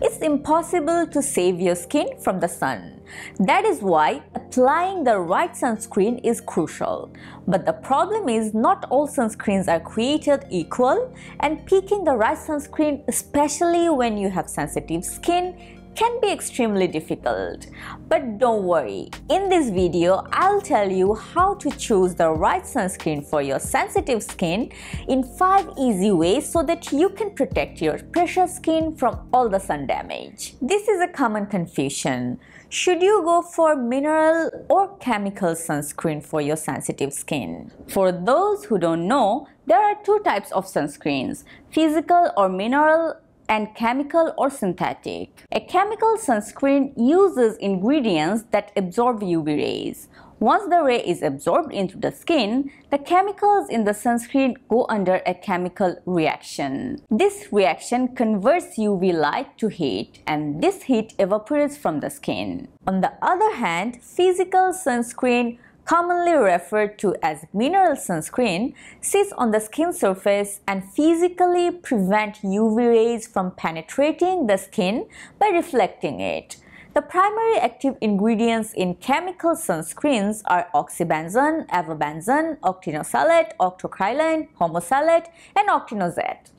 It's impossible to save your skin from the sun. That is why applying the right sunscreen is crucial. But the problem is not all sunscreens are created equal and picking the right sunscreen especially when you have sensitive skin can be extremely difficult. But don't worry, in this video I'll tell you how to choose the right sunscreen for your sensitive skin in 5 easy ways so that you can protect your precious skin from all the sun damage. This is a common confusion. Should you go for mineral or chemical sunscreen for your sensitive skin? For those who don't know, there are two types of sunscreens, physical or mineral and chemical or synthetic. A chemical sunscreen uses ingredients that absorb UV rays. Once the ray is absorbed into the skin, the chemicals in the sunscreen go under a chemical reaction. This reaction converts UV light to heat and this heat evaporates from the skin. On the other hand, physical sunscreen commonly referred to as mineral sunscreen, sits on the skin surface and physically prevent UV rays from penetrating the skin by reflecting it. The primary active ingredients in chemical sunscreens are oxybenzone, avobenzone, octinoxalate, octocrylene, homosalate, and octinoxate.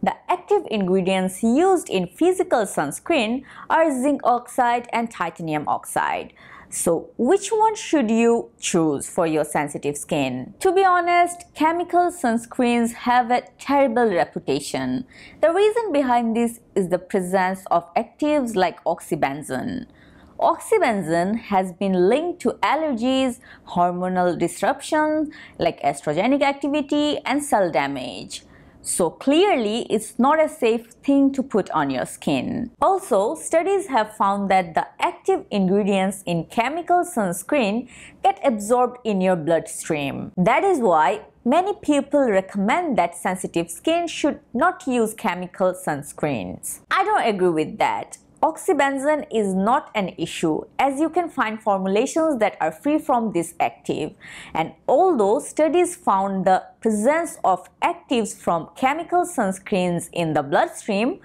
The active ingredients used in physical sunscreen are zinc oxide and titanium oxide. So which one should you choose for your sensitive skin? To be honest, chemical sunscreens have a terrible reputation. The reason behind this is the presence of actives like oxybenzone. Oxybenzone has been linked to allergies, hormonal disruptions like estrogenic activity and cell damage. So clearly, it's not a safe thing to put on your skin. Also, studies have found that the active ingredients in chemical sunscreen get absorbed in your bloodstream. That is why many people recommend that sensitive skin should not use chemical sunscreens. I don't agree with that. Oxybenzone is not an issue as you can find formulations that are free from this active and although studies found the presence of actives from chemical sunscreens in the bloodstream,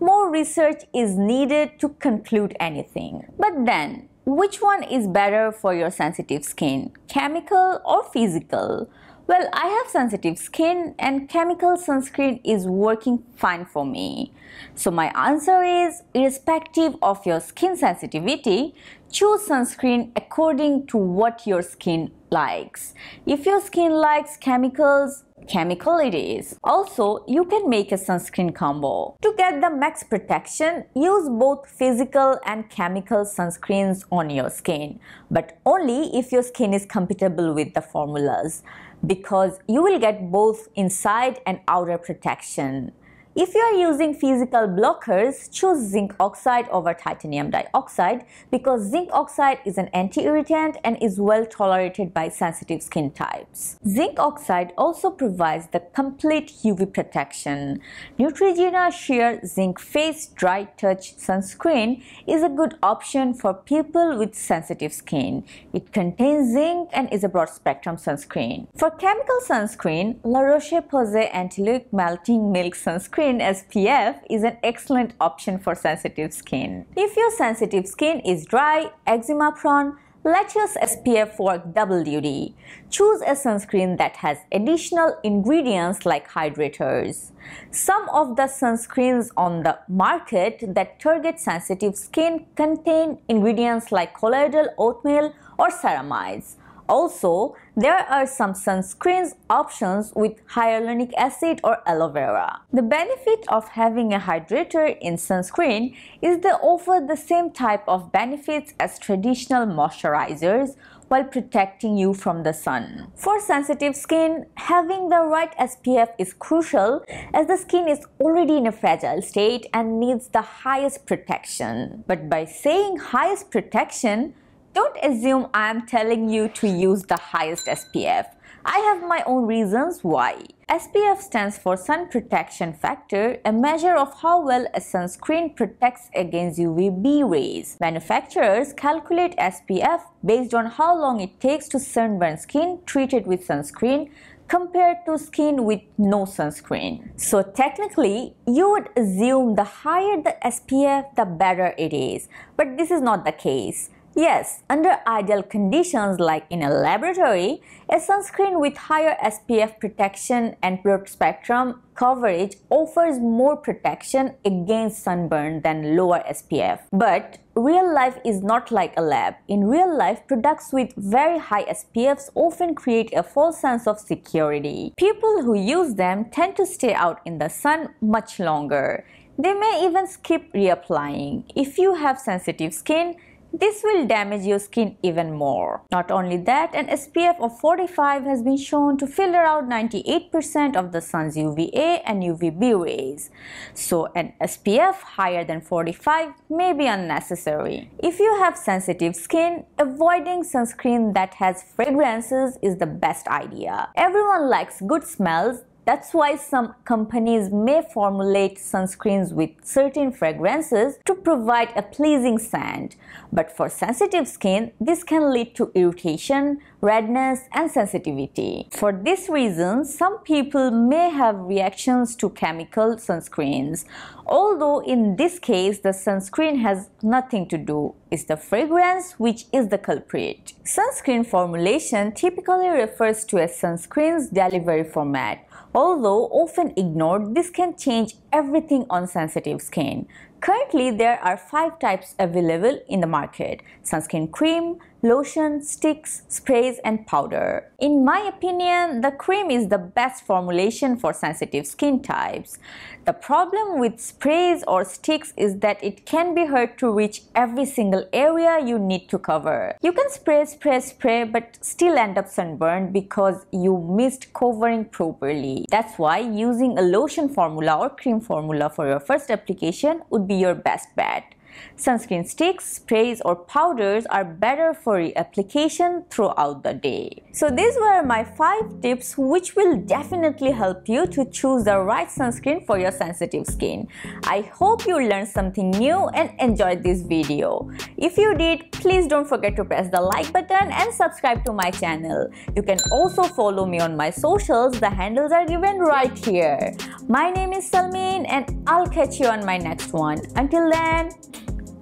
more research is needed to conclude anything. But then, which one is better for your sensitive skin, chemical or physical? Well, I have sensitive skin and chemical sunscreen is working fine for me. So my answer is irrespective of your skin sensitivity, choose sunscreen according to what your skin likes. If your skin likes chemicals, chemical it is. Also, you can make a sunscreen combo. To get the max protection, use both physical and chemical sunscreens on your skin, but only if your skin is compatible with the formulas because you will get both inside and outer protection. If you are using physical blockers, choose zinc oxide over titanium dioxide because zinc oxide is an anti-irritant and is well tolerated by sensitive skin types. Zinc oxide also provides the complete UV protection. Neutrogena Sheer Zinc Face Dry Touch Sunscreen is a good option for people with sensitive skin. It contains zinc and is a broad spectrum sunscreen. For chemical sunscreen, La Roche-Posay Anthelios Melting Milk Sunscreen SPF is an excellent option for sensitive skin. If your sensitive skin is dry, eczema prone, let your SPF work double duty. Choose a sunscreen that has additional ingredients like hydrators. Some of the sunscreens on the market that target sensitive skin contain ingredients like colloidal oatmeal or ceramides. Also, there are some sunscreens options with hyaluronic acid or aloe vera. The benefit of having a hydrator in sunscreen is they offer the same type of benefits as traditional moisturizers while protecting you from the sun. For sensitive skin, having the right SPF is crucial as the skin is already in a fragile state and needs the highest protection. But by saying highest protection, don't assume I am telling you to use the highest SPF. I have my own reasons why. SPF stands for Sun Protection Factor, a measure of how well a sunscreen protects against UVB rays. Manufacturers calculate SPF based on how long it takes to sunburn skin treated with sunscreen compared to skin with no sunscreen. So technically, you would assume the higher the SPF, the better it is. But this is not the case. Yes, under ideal conditions like in a laboratory, a sunscreen with higher SPF protection and broad spectrum coverage offers more protection against sunburn than lower SPF. But real life is not like a lab. In real life, products with very high SPFs often create a false sense of security. People who use them tend to stay out in the sun much longer. They may even skip reapplying. If you have sensitive skin, this will damage your skin even more. Not only that, an SPF of 45 has been shown to filter out 98% of the sun's UVA and UVB rays. So an SPF higher than 45 may be unnecessary. If you have sensitive skin, avoiding sunscreen that has fragrances is the best idea. Everyone likes good smells that's why some companies may formulate sunscreens with certain fragrances to provide a pleasing scent. But for sensitive skin, this can lead to irritation, redness, and sensitivity. For this reason, some people may have reactions to chemical sunscreens. Although in this case, the sunscreen has nothing to do. It's the fragrance which is the culprit. Sunscreen formulation typically refers to a sunscreen's delivery format Although often ignored, this can change everything on sensitive skin. Currently, there are five types available in the market sunscreen cream, lotion, sticks, sprays, and powder. In my opinion, the cream is the best formulation for sensitive skin types. The problem with sprays or sticks is that it can be hard to reach every single area you need to cover. You can spray, spray, spray, but still end up sunburned because you missed covering properly. That's why using a lotion formula or cream formula for your first application would be your best bet. Sunscreen sticks, sprays or powders are better for application throughout the day. So these were my 5 tips which will definitely help you to choose the right sunscreen for your sensitive skin. I hope you learned something new and enjoyed this video. If you did, please don't forget to press the like button and subscribe to my channel. You can also follow me on my socials, the handles are given right here. My name is Salmeen and I'll catch you on my next one. Until then,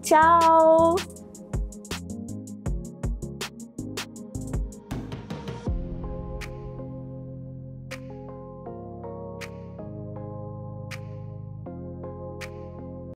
Ciao!